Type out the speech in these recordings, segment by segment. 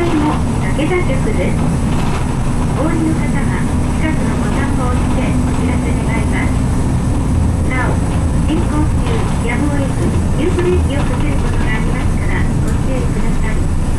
回の武田塾ですお降りの方は近くのボタンを押してお知らせ願いますなお進行中やむを得ず急ブレーキをかけることがありますからご注意ください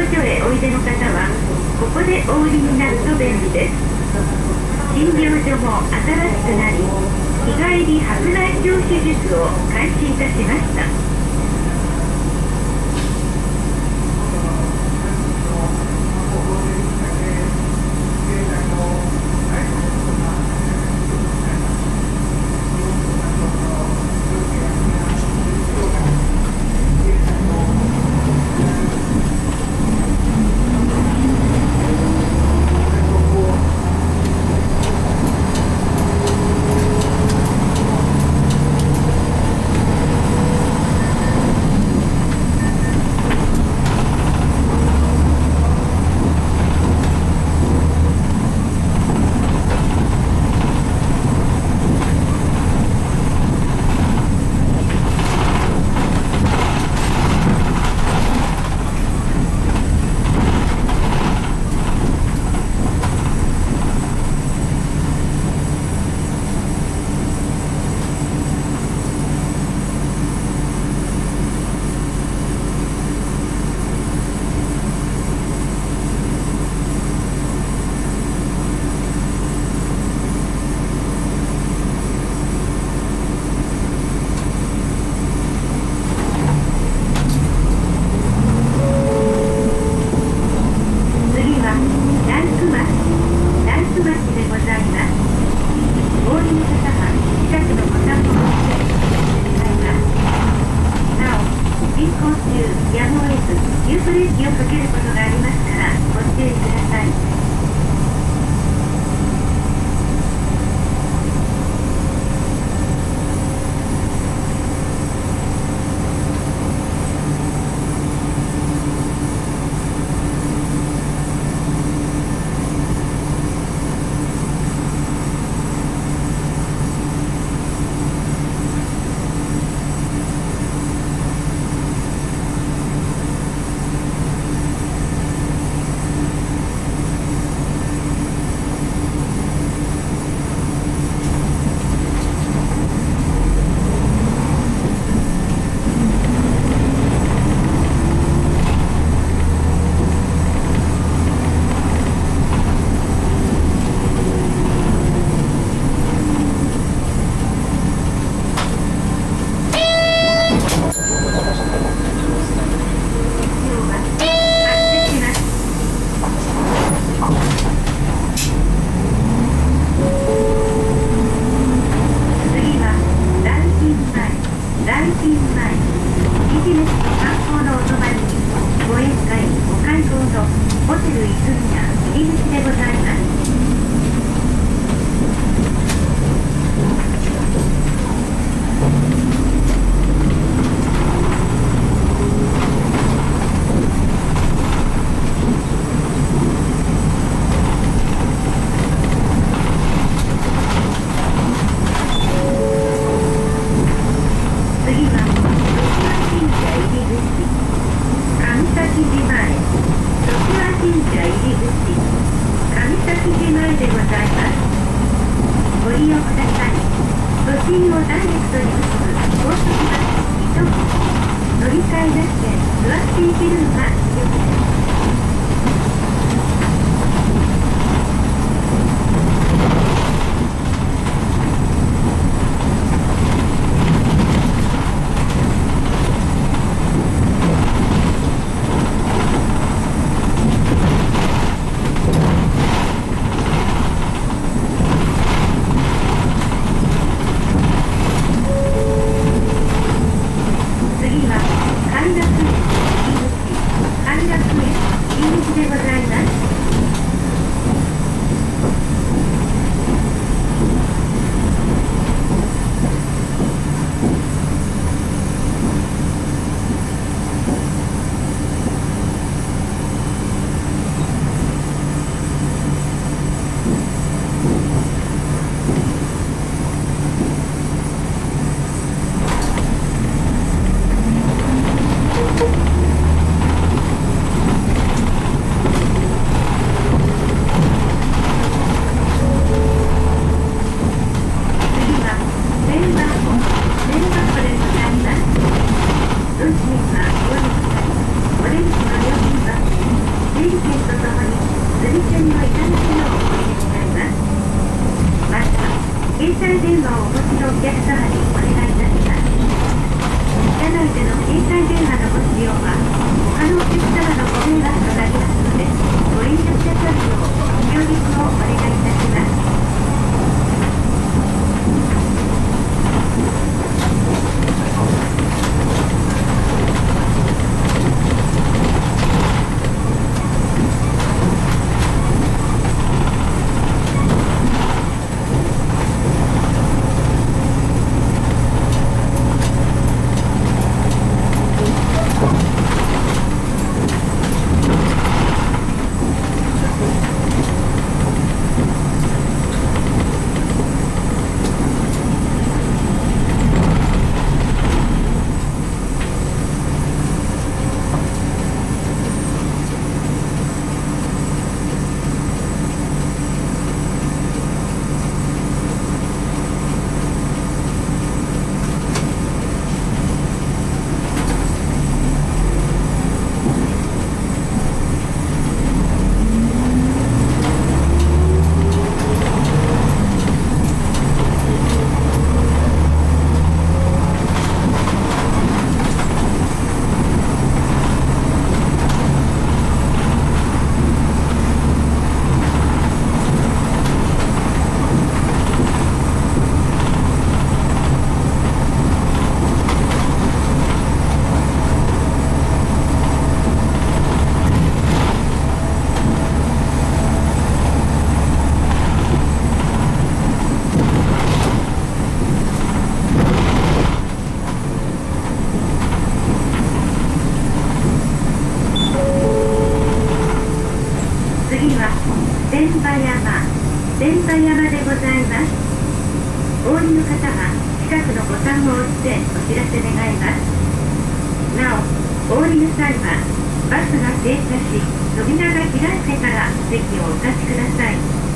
診療所へおいでの方はここでお降りになると便利です。診療所も新しくなり日帰り白内障手術を開始いたしました。やむを得ず、急ブレーキをかけることがありますから、ご注意ください。様お越しのお客様に。扉が開いてから席をお立ちください。